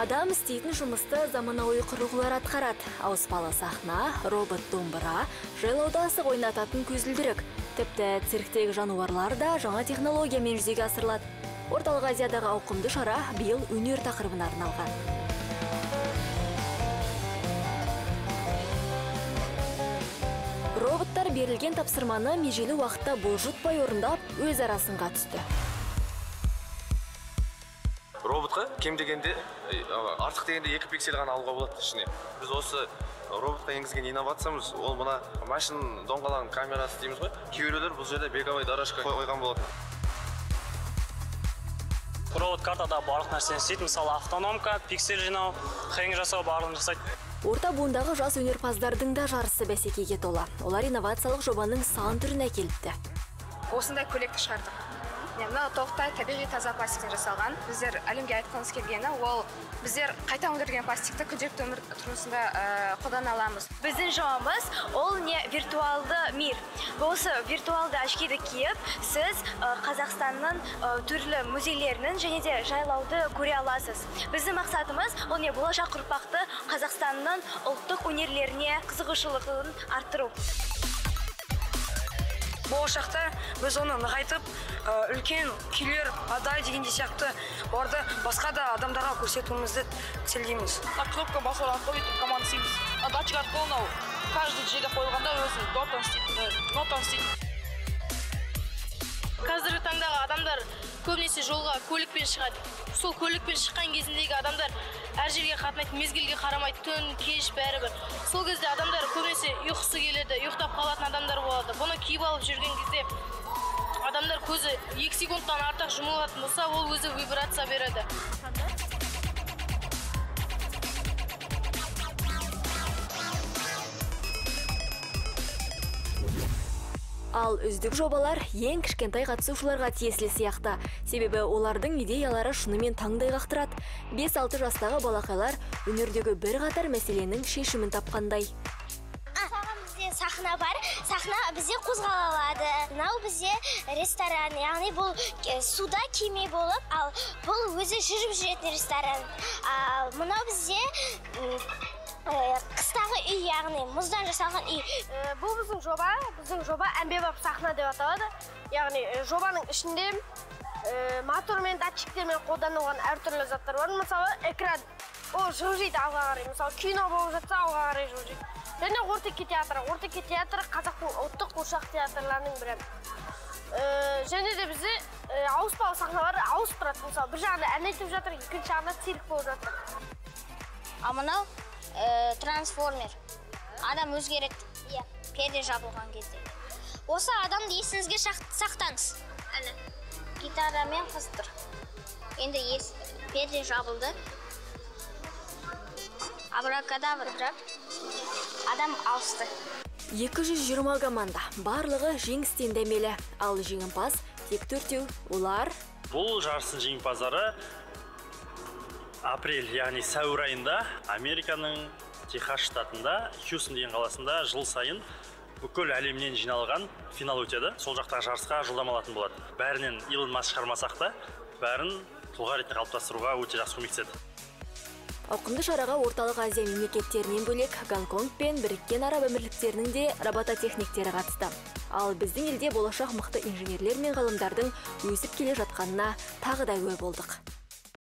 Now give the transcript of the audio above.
адам істейтін жұмысты заманауи құрылғылар атқарады. Ауыспалы сахна робот домбыра жайлауда асық ойнататын көзілдірік. Тіпті цирктегі жануарлар да жаңа технологиямен жүзеге асырылады. Орталық азиядағы ауқымды шара биыл өнер тақырыбына арналған. Роботтар берілген тапсырманы межелі уақытта бұлжытпай орындап өз арасынға түсті роботқа кем дегенде артық дегенде екі пиксель ғана алуға болады ішіне. Біз осы роботқа енгізген инновациямыз ол мына машин доңғалаң камерасы дейміз ғой. Кейбіреулер бұл жерде беговой дорожка қойған болатын. Робот картада барлық нәрсені істейді. Мысалы автономка пиксель жинау хэнг жасау барлығын жасайды. Орта буындағы жас өнерпаздардың да жарысы бәсекеге толы. Олар инновациялық жобаның сан түрін әкеліпті. Осындай көйлекті шығардық. Мынау тоқтай табиғи таза пластиктен жасалған. Біздер әлемге айтқымыз келгені ол біздер қайта өндірілген пластикті күнделікті өмір тұрмысында ә, қолдана аламыз. Біздің жобамыз ол не виртуалды мир. Осы виртуалды очкиді киіп сіз ә, қазақстанның ә, түрлі музейлерінің және де жайлауды көре аласыз. Біздің мақсатымыз ол не болашақ ұрпақты қазақстанның ұлттық өнерлеріне қызығушылығын арттыру. Болашақта біз оны нығайтып үлкен күйлер адай дегендей сияқты оларды басқа да адамдарға көрсетуімізді тілейміз. Кнопка басу арқылы өйтіп команда істейміз датчик арқылы мынау каждый жерде қойылғанда өзі нотаны істейді нотаны істейді қазіргі таңдағы адамдар көбінесе жолға көлікпен шығады. Сол көлікпен шыққан кезіндегі адамдар әр жерге қатынайды мезгілге қарамайды түн кеш бәрібір. Сол кезде адамдар көбінесе ұйқысы келеді ұйықтап қалатын адамдар бұны киіп алып жүрген кезде адамдар көзі екі секундтан артық жұмылатын болса ол өзі вибрация береді. Ал үздік жобалар ең кішкентай қатысушыларға тиесілі сияқты. Себебі олардың идеялары шынымен таңдай қақтырады. 5-6 жастағы балақайлар өнердегі бір қатар мәселенің шешімін тапқандай. Сахна бар. Сахна бізде қозғала алады мынау бізде ресторан яғни бұл суда кеме болып ал бұл өзі жүріп жүретін ресторан. Ал мынау бізде қыстағы үй яғни мұздан жасалған үй. Бұл біздің жоба. Біздің жоба әмбебап сахна деп аталады. Яғни жобаның ішінде мотор мен датчиктермен қолданылған әртүрлі заттар бар. Мысалы экран. Ол жылжиды алға қарай. Мысалы кино болып жатса алға қарай жылжиды. Және ортеке театры ортеке театры қазақтың ұлттық қуыршақ театрларының бірі. Және де бізде ауыспалы сахналар ауысып тұрады. Мысалы бір жағында ән айтып жатыр екінші жағында цирк болып жатыр. Ал мынау трансформер. Адам өзгереді. Иә перде жабылған кезде. Осы адамды есіңізге сақтаңыз. Әне гитарамен қызып тұр. Енді ес, перде жабылды. Абракадабра адам ауысты 220 команда. Барлығы жеңістен дәмелі ал жеңімпаз тек төртеу. Олар? Бұл жарыстың жеңімпаздары апрель яғни сәуір айында американың техас штатында хьюстон деген қаласында жыл сайын бүкіл әлемнен жиналған финал өтеді. Сол жақтағы жарысқа жолдама алатын болады. Бәрінен илон маск шығармасақ та бәрін тұлға ретінде қалыптастыруға өте жақсы көмектеседі. Ауқымды шараға орталық азия мемлекеттерінен бөлек гонконг пен біріккен араб әмірліктерінің де робототехниктері қатысты. Ал біздің елде болашақ мықты инженерлер мен ғалымдардың өсіп келе жатқанына тағы да куә болдық.